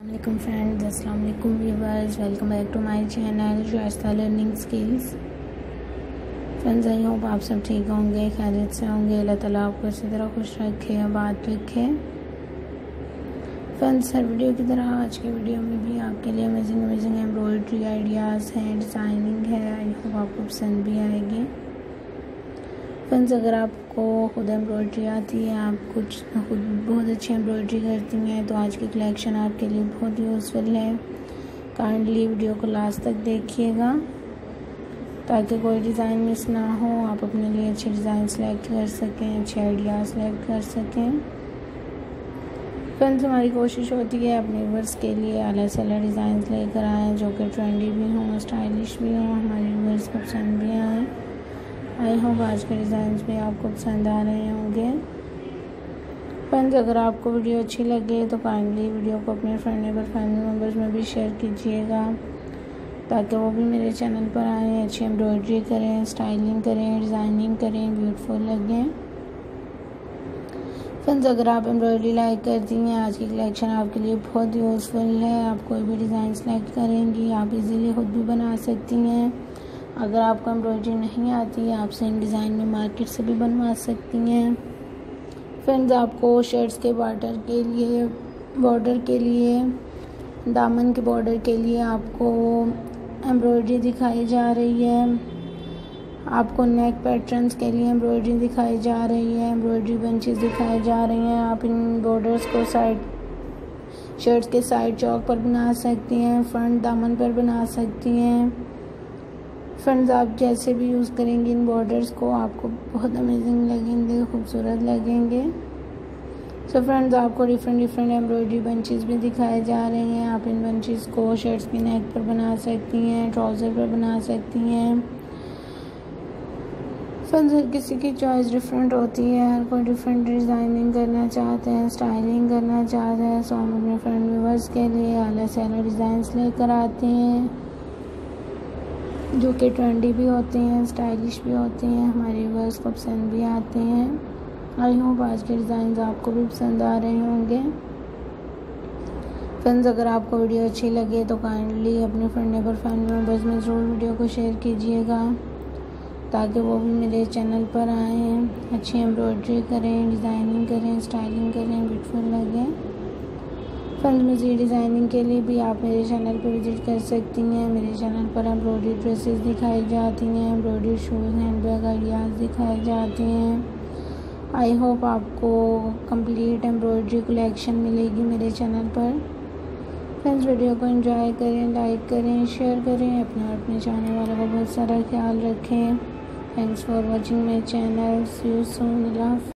السلام علیکم فرینڈز السلام علیکم viewers welcome back to my channel Shaista learning skills friends I hope آپ سب ٹھیک ہوں گے، خیریت سے ہوں گے، اللہ تعالیٰ آپ کو اسی طرح خوش رکھے، آباد رکھے. فرینڈز ہر ویڈیو کی طرح آج کی ویڈیو میں بھی آپ کے لیے امیزنگ امیزنگ ایمبرائڈری آئیڈیاز ہیں ڈیزائننگ ہے آئی ہوپ آپ کو پسند بھی آئے گی. فرینڈز اگر آپ کو خود ایمبرائڈری آتی ہے، آپ کچھ خود بہت اچھی ایمبرائڈری کرتی ہیں، تو آج کی کلیکشن آپ کے لیے بہت یوزفل ہے۔ کائنڈلی ویڈیو کو لاسٹ تک دیکھیے گا تاکہ کوئی ڈیزائن مس نہ ہو۔ آپ اپنے لیے اچھے ڈیزائن سلیکٹ کر سکیں، اچھے آئیڈیاز سلیکٹ کر سکیں۔ فرینڈز ہماری کوشش ہوتی ہے اپنے ورس کے لیے اعلیٰ سے اعلیٰ ڈیزائنس لے کر آئیں، جو کہ ٹرینڈی بھی ہوں اسٹائلش بھی ہوں ہماری ورس کو پسند بھی آئیں۔ آئی ہوپ آج کے ڈیزائنز بھی آپ کو پسند آ رہے ہوں گے۔ فرینڈز اگر آپ کو ویڈیو اچھی لگے تو کائنڈلی ویڈیو کو اپنے فرینڈ نیبر فیملی ممبرز میں بھی شیئر کیجیے گا تاکہ وہ بھی میرے چینل پر آئیں، اچھی ایمبرائڈری کریں اسٹائلنگ کریں ڈیزائننگ کریں بیوٹیفل لگیں۔ فرینڈز اگر آپ ایمبرائڈری لائک کرتی ہیں، آج کی کلیکشن آپ کے لیے بہت یوزفل ہے۔ آپ کوئی بھی ڈیزائن سلیکٹ کریں گی، آپ ایزیلی خود بھی بنا سکتی ہیں۔ اگر آپ کو ایمبرائڈری نہیں آتی، آپ سیم ڈیزائن میں مارکیٹ سے بھی بنوا سکتی ہیں۔ فرینڈز، آپ کو شرٹس کے بارڈر کے لیے، بارڈر کے لیے، دامن کے بارڈر کے لیے آپ کو ایمبرائڈری دکھائی جا رہی ہے۔ آپ کو نیک پیٹرنس کے لیے ایمبرائڈری دکھائی جا رہی ہے ایمبرائڈری بنچز دکھائی جا رہی ہیں۔ آپ ان بارڈرز کو سائڈ شرٹس کے سائڈ چوک پر بنا سکتی ہیں، فرنٹ دامن پر بنا سکتی ہیں۔ فرینڈز آپ جیسے بھی یوز کریں گے ان بارڈرز کو، آپ کو بہت امیزنگ لگیں گے، خوبصورت لگیں گے۔ سو فرینڈز آپ کو ڈفرینٹ ڈفرینٹ ایمبرائڈری بنچز بھی دکھائے جا رہے ہیں۔ آپ ان بنچز کو شرٹس کی نیک پر بنا سکتی ہیں ٹراؤزر پر بنا سکتی ہیں۔ فرینڈز ہر کسی کی چوائس ڈفرینٹ ہوتی ہے۔ ہر کوئی ڈفرینٹ ڈیزائننگ کرنا چاہتے ہیں اسٹائلنگ کرنا چاہتے ہیں سو ہم اپنے فرینڈ ویورس کے لیے اعلیٰ سے اعلیٰ ڈیزائنس لے کر آتے ہیں۔ جو کہ ٹرینڈی بھی ہوتے ہیں اسٹائلش بھی ہوتے ہیں، ہمارے ورس کو پسند بھی آتے ہیں۔ آئی ہوپ آج کے ڈیزائنز آپ کو بھی پسند آ رہے ہوں گے۔ فرینڈز اگر آپ کو ویڈیو اچھی لگے تو کائنڈلی اپنے فرینڈ نیبر فیملی ممبرز میں ضرور ویڈیو کو شیئر کیجیے گا تاکہ وہ بھی میرے چینل پر آئیں۔ اچھی ایمبرائڈری کریں ڈیزائننگ کریں اسٹائلنگ کریں بیوٹیفل لگیں۔ فرینڈ مزید ڈیزائننگ کے لیے بھی آپ میرے چینل پر وزٹ کر سکتی ہیں۔ میرے چینل پر ایمبرائڈری ڈریسز دکھائی جاتی ہیں embroidery shoes, handbag, ideas دکھائے جاتے ہیں۔ آئی ہوپ آپ کو کمپلیٹ ایمبرائڈری کلیکشن ملے گی میرے چینل پر۔ فرینڈز ویڈیو کو انجوائے کریں، لائک کریں، شیئر کریں اپنے اور اپنے چاہنے والوں کا بہت سارا خیال رکھیں۔ Thanks for watching my channel see you soon Allah